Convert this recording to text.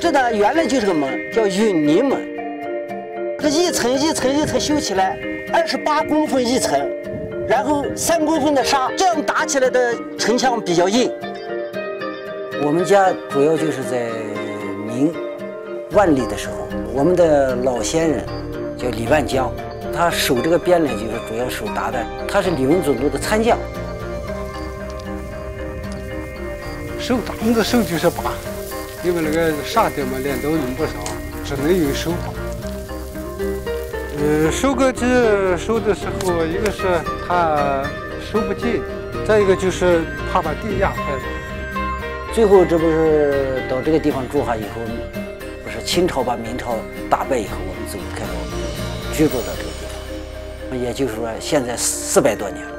这呢原来就是个门，叫云林门。这一层一层一层修起来，二十八公分一层，然后三公分的沙，这样打起来的城墙比较硬。我们家主要就是在明万历的时候，我们的老先人叫李万江，他守这个边呢，就是主要守达的，他是李文总督的参将。手咱们的手就是把，因为那个沙雕嘛，镰刀用不上，只能用手。呃，收割机收的时候，一个是它收不进，再一个就是怕把地压坏了。最后这不是到这个地方住下以后，不是清朝把明朝打败以后，我们走开了，居住到这个地方，也就是说现在四百多年了。